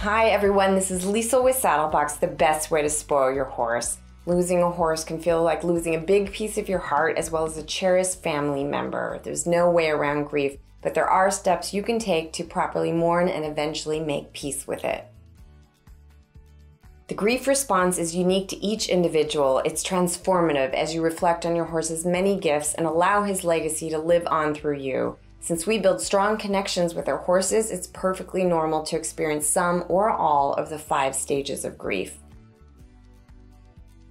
Hi everyone, this is Lisa with Saddlebox, the best way to spoil your horse. Losing a horse can feel like losing a big piece of your heart as well as a cherished family member. There's no way around grief, but there are steps you can take to properly mourn and eventually make peace with it. The grief response is unique to each individual. It's transformative as you reflect on your horse's many gifts and allow his legacy to live on through you. Since we build strong connections with our horses, it's perfectly normal to experience some or all of the five stages of grief.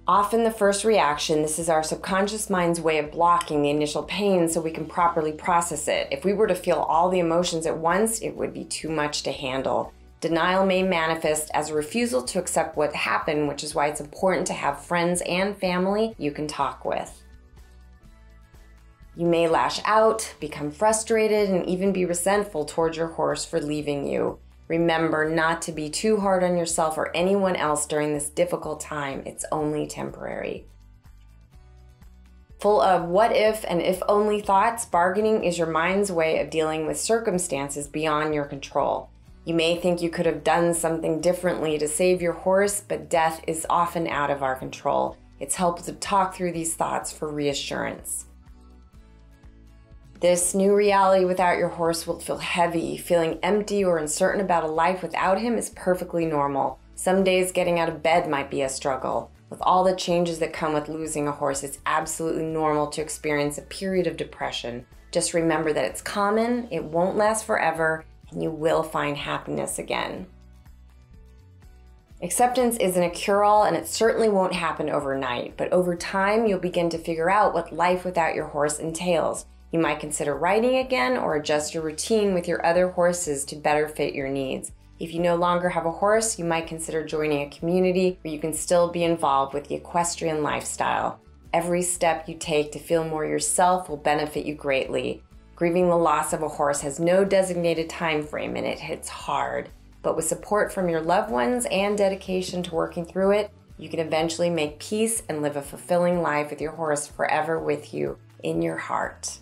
Often, the first reaction, this is our subconscious mind's way of blocking the initial pain so we can properly process it. If we were to feel all the emotions at once, it would be too much to handle. Denial may manifest as a refusal to accept what happened, which is why it's important to have friends and family you can talk with. You may lash out, become frustrated, and even be resentful towards your horse for leaving you. Remember not to be too hard on yourself or anyone else during this difficult time. It's only temporary. Full of what if and if only thoughts, bargaining is your mind's way of dealing with circumstances beyond your control. You may think you could have done something differently to save your horse, but death is often out of our control. It's helpful to talk through these thoughts for reassurance. This new reality without your horse will feel heavy. Feeling empty or uncertain about a life without him is perfectly normal. Some days getting out of bed might be a struggle. With all the changes that come with losing a horse, it's absolutely normal to experience a period of depression. Just remember that it's common, it won't last forever, and you will find happiness again. Acceptance isn't a cure all, and it certainly won't happen overnight, but over time, you'll begin to figure out what life without your horse entails. You might consider riding again or adjust your routine with your other horses to better fit your needs. If you no longer have a horse, you might consider joining a community where you can still be involved with the equestrian lifestyle. Every step you take to feel more yourself will benefit you greatly. Grieving the loss of a horse has no designated time frame and it hits hard. But with support from your loved ones and dedication to working through it, you can eventually make peace and live a fulfilling life with your horse forever with you in your heart.